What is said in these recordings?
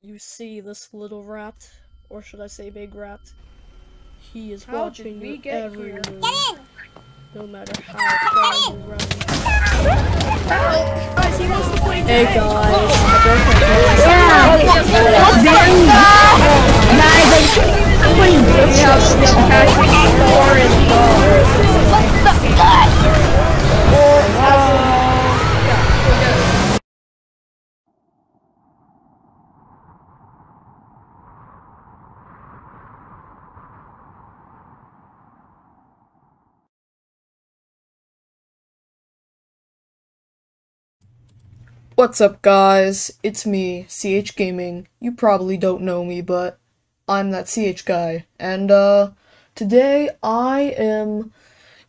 You see this little rat, or should I say big rat? He is How watching did we get every here? move, no matter how far you run. Guys, he wants to play Hey tag. guys, my girlfriend. We have some Patrick Thor and What's up, guys? It's me, CH Gaming. You probably don't know me, but I'm that CH guy. And, uh, today I am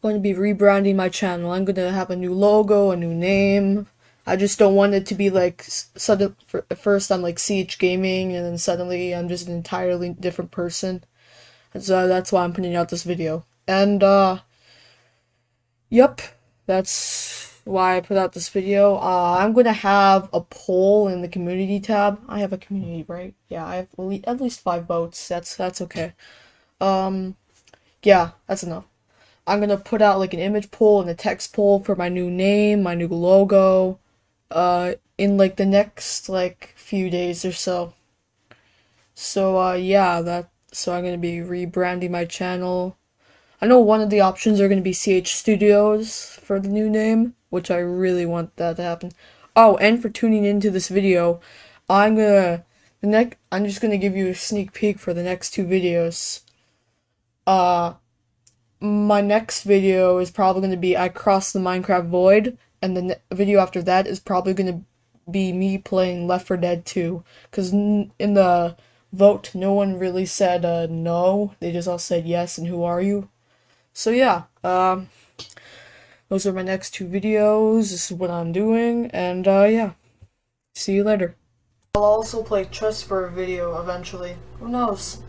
going to be rebranding my channel. I'm gonna have a new logo, a new name. I just don't want it to be like, sudden, at first I'm like CH Gaming, and then suddenly I'm just an entirely different person. And so that's why I'm putting out this video. And, uh, yep, that's why I put out this video. Uh, I'm gonna have a poll in the community tab. I have a community, right? Yeah, I have at least five votes. That's that's okay. Um, yeah, that's enough. I'm gonna put out like an image poll and a text poll for my new name, my new logo, uh, in like the next like few days or so. So uh, yeah, that. So I'm gonna be rebranding my channel. I know one of the options are going to be CH Studios for the new name, which I really want that to happen. Oh, and for tuning into this video, I'm gonna the next I'm just gonna give you a sneak peek for the next two videos. Uh, my next video is probably gonna be I crossed the Minecraft void, and the video after that is probably gonna be me playing Left 4 Dead 2. Cause n- in the vote, no one really said uh, no. They just all said yes and who are you. So yeah, um, those are my next two videos. This is what I'm doing, and uh, yeah, see you later. I'll also play chess for a video eventually. Who knows?